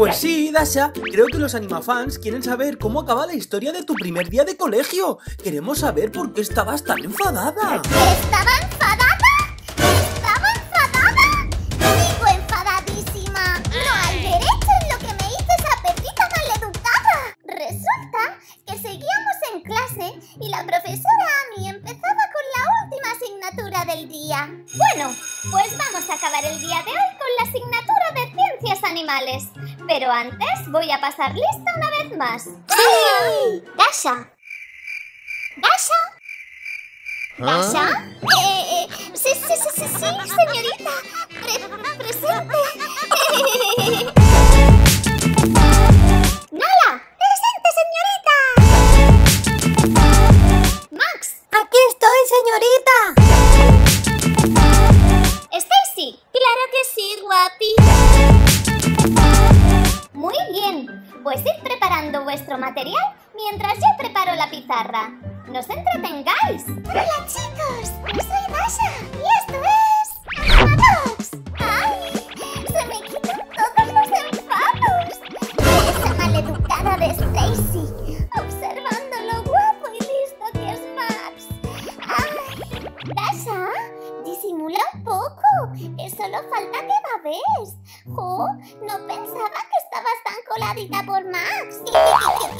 Pues sí, Dasha, creo que los animafans quieren saber cómo acaba la historia de tu primer día de colegio. Queremos saber por qué estabas tan enfadada. ¿Estaba Pero antes voy a pasar lista una vez más. ¡Sí! ¡Dasha! ¡Dasha! ¿Dasha? Eh, eh, sí, sí, sí, sí, sí, señorita. Pre- presente. ¡Nala! ¡Presente, señorita! Max, Aquí estoy, señorita.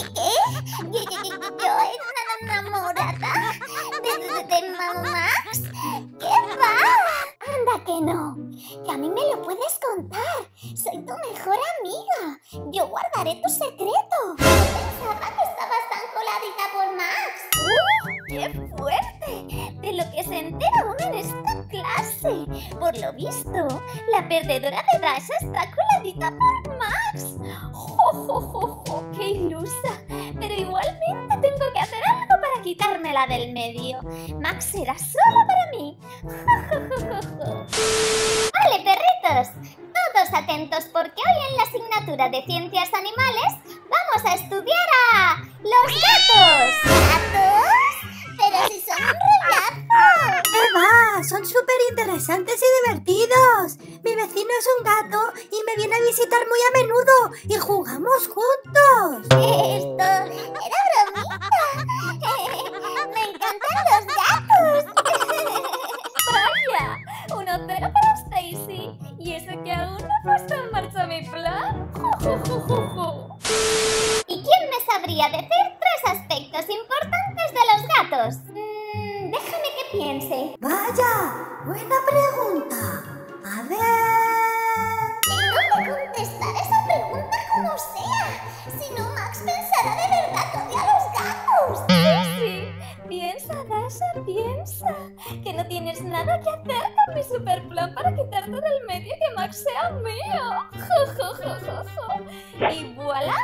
¿Qué? ¿Yo enamorada de, de, de Max? ¿Qué va? Anda que no, que a mí me lo puedes contar. Soy tu mejor amiga. Yo guardaré tu secreto. Pensaba que estabas tan coladita por Max. ¡Qué fuerte! De lo que se entera uno en esta clase. Por lo visto, la perdedora de Dasha está coladita por Max. ¡Jo, jo, jo, jo! ¡Qué ilusa! Pero igualmente tengo que hacer algo para quitármela del medio. Max será solo para mí. ¡Vale, perritos! Todos atentos porque hoy en la asignatura de Ciencias Animales piense. Vaya, buena pregunta. A ver... Tengo que contestar esa pregunta como sea. Si no, Max pensará de verdad que odia a los gatos. Sí, piensa, Dasha, piensa. Que no tienes nada que hacer con mi super plan para quitarte del medio Max sea mío. Y voilà,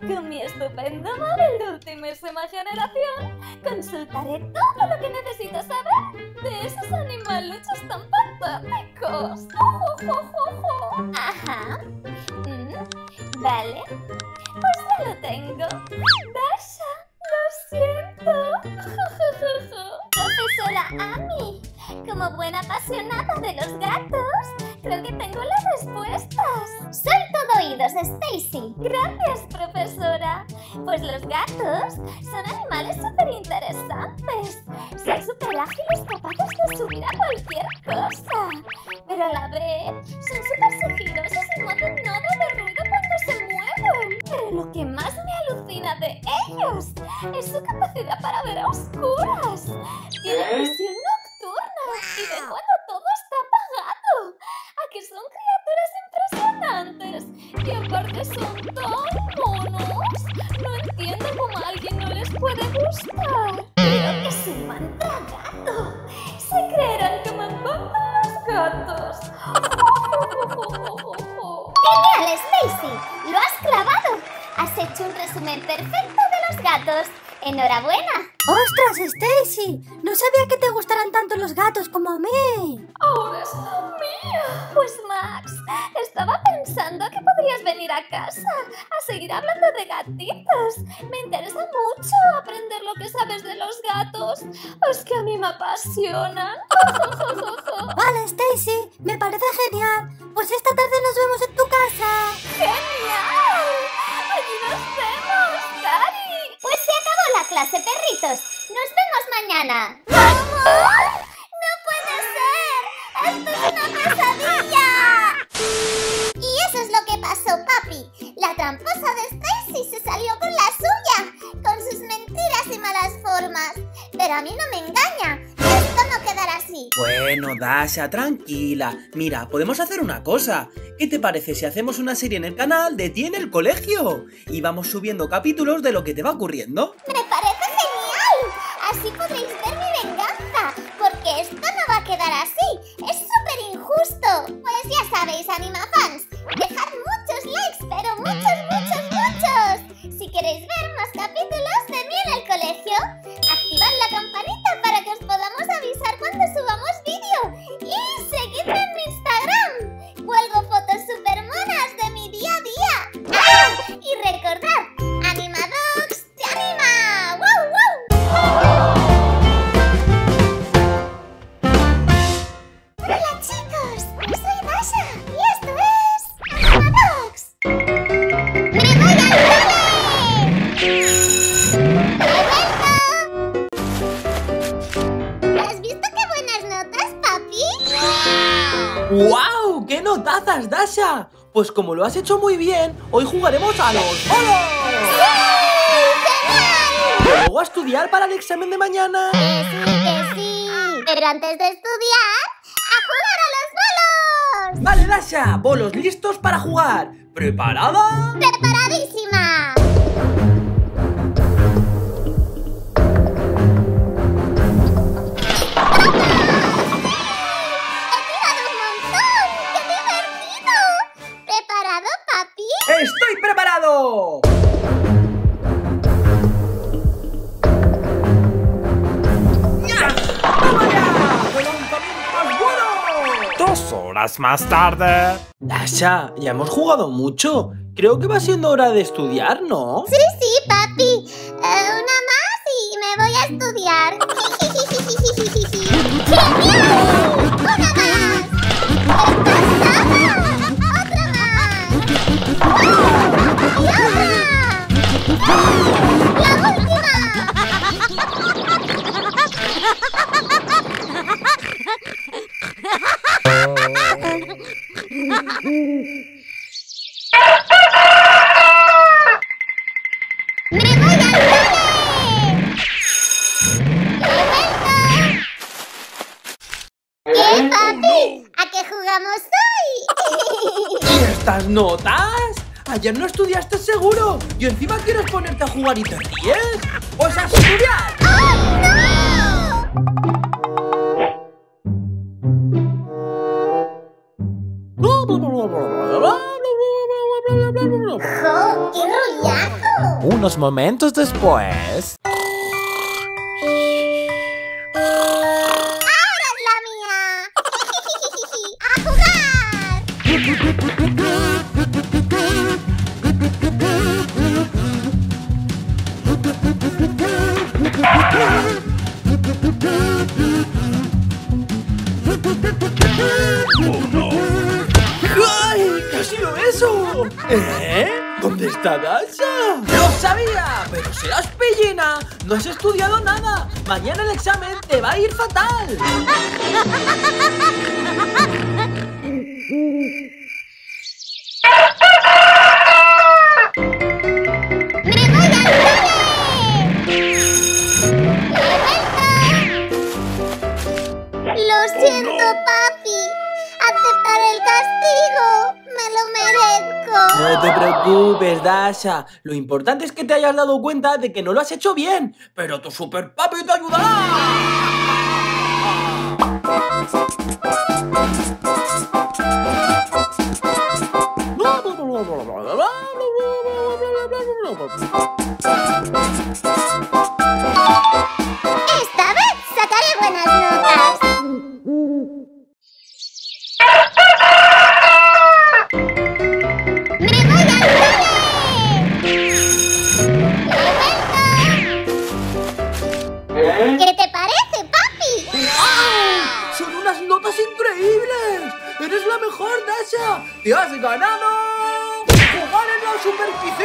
con mi estupendo móvil de ultimísima generación, consultaré todo lo que necesito saber de esos animaluchos tan jo. Ajá. Mm, Vale, pues ya lo tengo. Dasha, lo siento. Profesora Ami, como buena apasionada de los gatos, creo que tengo las respuestas. Soy todo oídos, Stacy. Gracias, profesora. Pues los gatos son animales súper interesantes. Son criaturas impresionantes? Y aparte son tan monos. No entiendo cómo a alguien no les puede gustar. Creo que soy mantra gato. Se creerán que me encantan los gatos. ¡Genial, Stacy! ¡Lo has clavado! Has hecho un resumen perfecto de los gatos. ¡Enhorabuena! ¡Ostras, Stacy! No sabía que te gustaran tanto los gatos como a mí. Ahora es mía. Pues Max, estaba pensando que podrías venir a casa a seguir hablando de gatitos. Me interesa mucho aprender lo que sabes de los gatos. Es que a mí me apasionan. Vale, Stacy, me parece genial. Pues esta tarde nos vemos en tu casa. ¡Genial! abrazo, perritos. Nos vemos mañana. ¡Mamá! ¡No puede ser! ¡Esto es una pesadilla! Y eso es lo que pasó, papi. La tramposa de Stacy se salió con la suya, con sus mentiras y malas formas. Pero a mí no me engaña. Esto no quedará así. Bueno, Dasha, tranquila. Mira, podemos hacer una cosa. ¿Qué te parece si hacemos una serie en el canal de ti en el colegio? Y vamos subiendo capítulos de lo que te va ocurriendo. Me ya sabéis, AnimaFans, Pues como lo has hecho muy bien, hoy jugaremos a los bolos. ¡Genial! Luego a estudiar para el examen de mañana. Que sí, que sí. Pero antes de estudiar, ¡a jugar a los bolos! Vale, Dasha, bolos listos para jugar. ¿Preparada? ¡Preparadísima! Dos horas más tarde. Dasha, ya hemos jugado mucho. Creo que va siendo hora de estudiar, ¿no? Sí, sí, papi. Eh, una más y me voy a estudiar. ¡Genial! ¡Una más! ¡Pasada! ¡Otra más! ¡Y otra! ¡La última! Notas? Ayer no estudiaste seguro y encima quieres ponerte a jugar y te ríes. ¡Pues a estudiar! ¡Oh, no! Unos momentos después. Serás pellina! ¡No has estudiado nada! Mañana el examen te va a ir fatal. ¡Me voy al cole! ¡He vuelto! Lo siento, papi. No te preocupes, Dasha. Lo importante es que te hayas dado cuenta de que no lo has hecho bien. Pero tu super papi te ayudará. ¡Te has ganado! ¡Jugar en la super piscina de bolas!